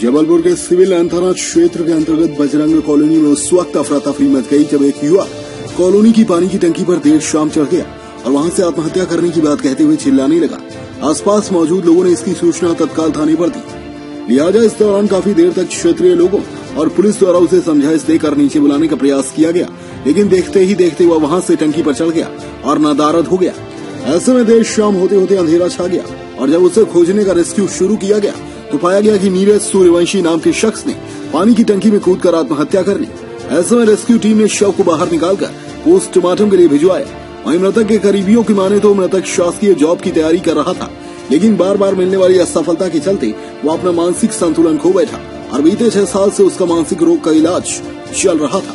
जबलपुर के civil line थाना क्षेत्र के अंतर्गत बजरंग कॉलोनी में उस वक्त अफरा तफरी मच गई जब एक युवा कॉलोनी की पानी की टंकी पर देर शाम चढ़ गया और वहाँ से आत्महत्या करने की बात कहते हुए चिल्लाने लगा। आसपास मौजूद लोगों ने इसकी सूचना तत्काल थाने पर दी। लिहाजा इस दौरान काफ़ी देर तक क्षेत्रीय लोगों और पुलिस द्वारा उसे समझाइश देकर नीचे बुलाने का प्रयास किया गया। लेकिन देखते ही देखते वह वहाँ से टंकी पर चढ़ गया और नदारद हो गया। ऐसे में देर शाम होते होते अंधेरा छा गया और जब उसे खोजने का रेस्क्यू शुरू किया गया तो पाया गया कि नीरज सूर्यवंशी नाम के शख्स ने पानी की टंकी में कूद कर आत्महत्या कर ली। ऐसे में रेस्क्यू टीम ने शव को बाहर निकालकर पोस्टमार्टम के लिए भिजवाया। वही मृतक के करीबियों की माने तो मृतक शासकीय जॉब की तैयारी कर रहा था, लेकिन बार बार मिलने वाली असफलता के चलते वो अपना मानसिक संतुलन खो बैठा और बीते छह साल से उसका मानसिक रोग का इलाज चल रहा था।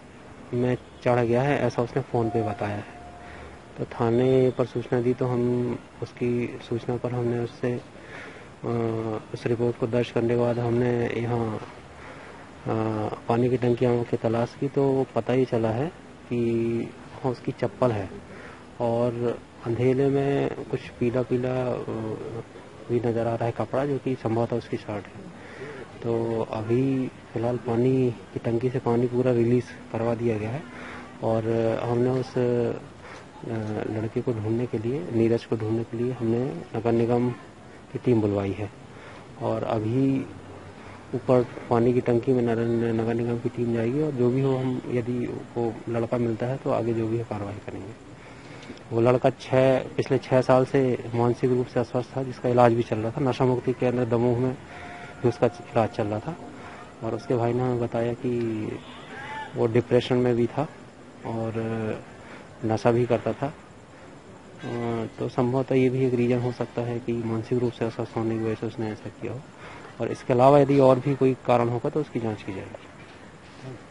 में चढ़ गया है, ऐसा उसने फ़ोन पे बताया है। तो थाने पर सूचना दी तो हम उसकी सूचना पर हमने उससे उस रिपोर्ट को दर्ज करने के बाद हमने यहाँ पानी की टंकियाँ की तलाश की तो पता ही चला है कि वहाँ उसकी चप्पल है। और अंधेरे में कुछ पीला पीला भी नज़र आ रहा है कपड़ा, जो कि संभवतः उसकी शर्ट है। तो अभी फ़िलहाल पानी की टंकी से पानी पूरा रिलीज़ करवा दिया गया है और हमने उस लड़के को ढूँढने के लिए, नीरज को ढूँढने के लिए हमने नगर निगम की टीम बुलवाई है। और अभी ऊपर पानी की टंकी में नगर निगम की टीम जाएगी और जो भी हो हम, यदि वो लड़का मिलता है तो आगे जो भी है कार्रवाई करेंगे। वो लड़का छः पिछले छः साल से मानसिक रूप से अस्वस्थ था, जिसका इलाज भी चल रहा था। नशा मुक्ति के अंदर दमोह में भी उसका इलाज चल रहा था और उसके भाई ने हमें बताया कि वो डिप्रेशन में भी था और नशा भी करता था। तो संभवतः ये भी एक रीज़न हो सकता है कि मानसिक रूप से असर होने की वजह से उसने ऐसा किया हो। और इसके अलावा यदि और भी कोई कारण होगा तो उसकी जाँच की जाएगी।